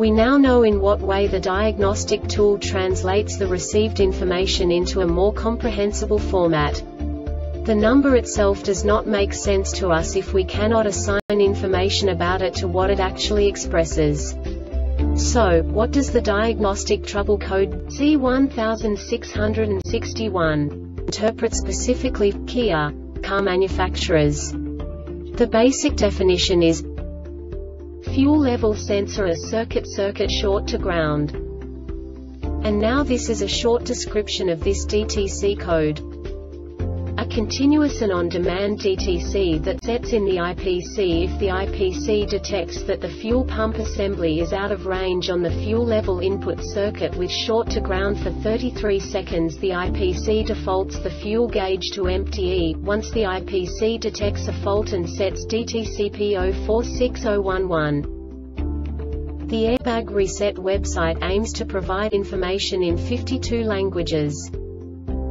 We now know in what way the diagnostic tool translates the received information into a more comprehensible format. The number itself does not make sense to us if we cannot assign information about it to what it actually expresses. So, what does the diagnostic trouble code C1661 interpret specifically Kia car manufacturers? The basic definition is fuel level sensor a circuit circuit short to ground. And now this is a short description of this DTC code. Continuous and on-demand DTC that sets in the IPC if the IPC detects that the fuel pump assembly is out of range on the fuel level input circuit with short to ground for 33 seconds the IPC defaults the fuel gauge to empty once the IPC detects a fault and sets DTC P046011. The Airbag Reset website aims to provide information in 52 languages.